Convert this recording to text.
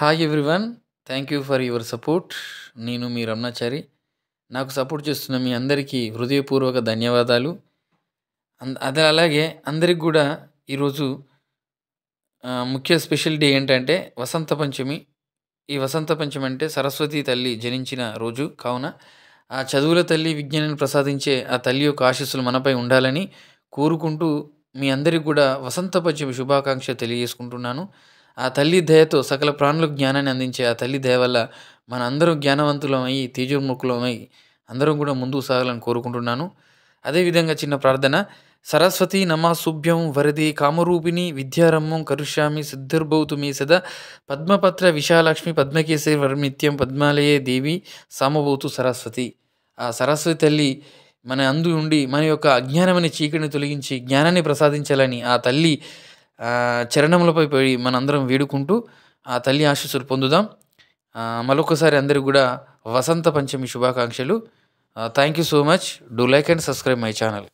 Hi everyone thank you for your support నేను మీ రమణాచారి. నాకు సపోర్ట్ చేస్తున్న మీ అందరికీ హృదయపూర్వక ధన్యవాదాలు. అన్- అదే అలాగే అందరికి కూడా ఈరోజు ముఖ్య స్పెషల్ డే ఏంటంటే వసంత పంచమి. ఈ వసంత పంచమి అంటే సరస్వతి తల్లి జనించిన రోజు కావున ఆ చదువుల తల్లి విజ్ఞానాన్ని ప్రసాదించే ఆ తల్లి యొక్క ఆశీస్సులు మనపై ఉండాలని కోరుకుంటూ మీ అందరికి కూడా వసంత పంచమి శుభాకాంక్ష తెలియజేసుకుంటున్నాను. ఆ తల్లి దయతో సకల ప్రాణులకు జ్ఞానాన్ని అందించే ఆ తల్లి దయ వల్ల మనందరం జ్ఞానవంతులమై తేజోముఖులమై అందరం కూడా ముందుకు సాగాలని కోరుకుంటున్నాను. అదేవిధంగా చిన్న ప్రార్థన. సరస్వతి నమాసుభ్యం వరది కామరూపిణి విద్యారమ్మం కరుష్యామి సిద్ధిర్భౌతు మీ సదా. పద్మపత్ర విశాలక్ష్మి పద్మకేశ్వరి వర్మిత్యం పద్మాలయే దేవి సామభూతు సరస్వతి. ఆ సరస్వతి తల్లి మన అందు ఉండి మన యొక్క అజ్ఞానమైన చీకటిని తొలగించి జ్ఞానాన్ని ప్రసాదించాలని ఆ తల్లి చరణములపై పోయి మనందరం వేడుకుంటూ ఆ తల్లి ఆశీస్సులు పొందుదాం. మరొకసారి అందరికి కూడా వసంత పంచమి శుభాకాంక్షలు. Thank you so much do like and subscribe my channel